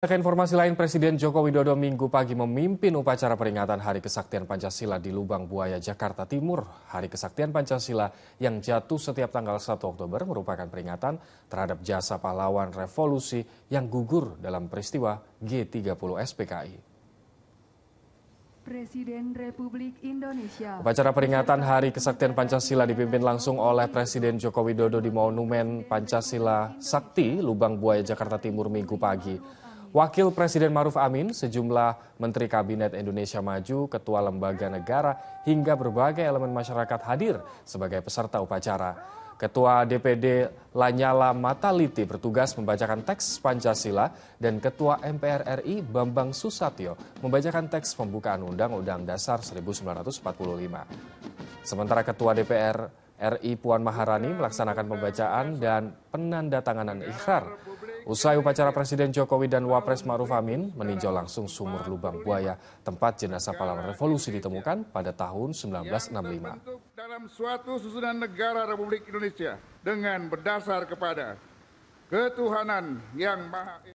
Ke informasi lain, Presiden Joko Widodo minggu pagi memimpin upacara peringatan Hari Kesaktian Pancasila di Lubang Buaya, Jakarta Timur. Hari Kesaktian Pancasila yang jatuh setiap tanggal 1 Oktober merupakan peringatan terhadap jasa pahlawan revolusi yang gugur dalam peristiwa G30 SPKI. Presiden Republik Indonesia. Upacara peringatan Hari Kesaktian Pancasila dipimpin langsung oleh Presiden Joko Widodo di Monumen Pancasila Sakti, Lubang Buaya, Jakarta Timur minggu pagi. Wakil Presiden Maruf Amin, sejumlah Menteri Kabinet Indonesia Maju, ketua lembaga negara, hingga berbagai elemen masyarakat hadir sebagai peserta upacara. Ketua DPD Lanyala Mataliti bertugas membacakan teks Pancasila dan Ketua MPR RI Bambang Susatyo membacakan teks pembukaan Undang-Undang Dasar 1945. Sementara Ketua DPR RI Puan Maharani melaksanakan pembacaan dan penandatanganan ikhrar Usai upacara Presiden Jokowi dan Wapres Maruf Amin meninjau langsung sumur lubang buaya, tempat jenazah pahlawan revolusi ditemukan pada tahun 1965. Dalam suatu susunan negara Republik Indonesia dengan berdasar kepada ketuhanan yang maha